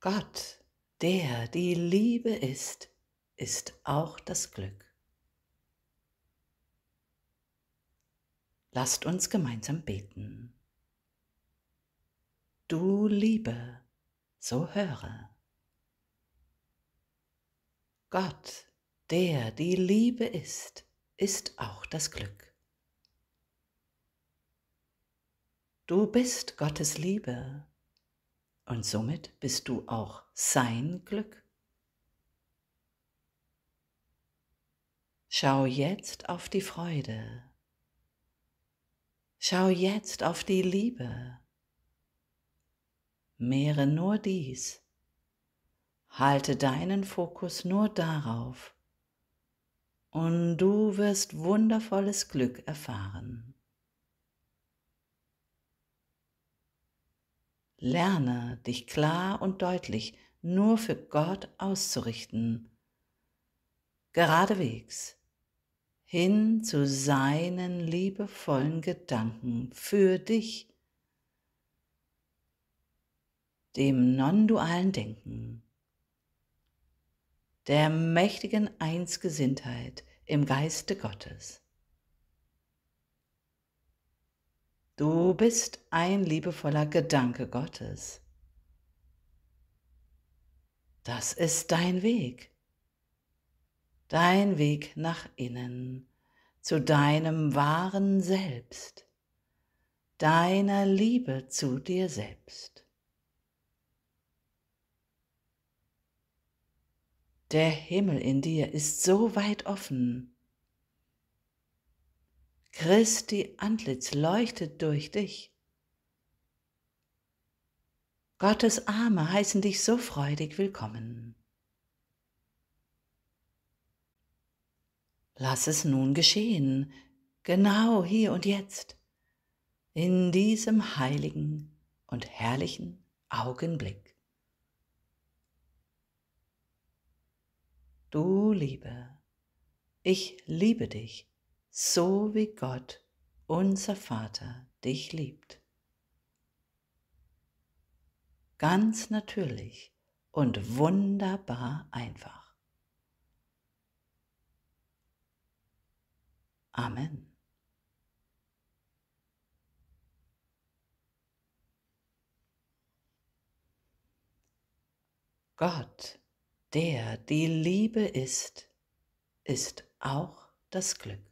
Gott, der die Liebe ist, ist auch das Glück. Lasst uns gemeinsam beten. Du Liebe, so höre. Gott, der die Liebe ist, ist auch das Glück. Du bist Gottes Liebe und somit bist du auch sein Glück. Schau jetzt auf die Freude. Schau jetzt auf die Liebe. Mehre nur dies. Halte deinen Fokus nur darauf und du wirst wundervolles Glück erfahren. Lerne dich klar und deutlich nur für Gott auszurichten, geradewegs hin zu seinen liebevollen Gedanken für dich, dem non-dualen Denken, der mächtigen Einsgesinntheit im Geiste Gottes. Du bist ein liebevoller Gedanke Gottes. Das ist dein Weg dein Weg nach innen, zu deinem wahren Selbst, deiner Liebe zu dir selbst. Der Himmel in dir ist so weit offen. Christi Antlitz leuchtet durch dich. Gottes Arme heißen dich so freudig willkommen. Lass es nun geschehen, genau hier und jetzt, in diesem heiligen und herrlichen Augenblick. Du Liebe, ich liebe dich, so wie Gott, unser Vater, dich liebt. Ganz natürlich und wunderbar einfach. Amen. Gott, der die Liebe ist, ist auch das Glück.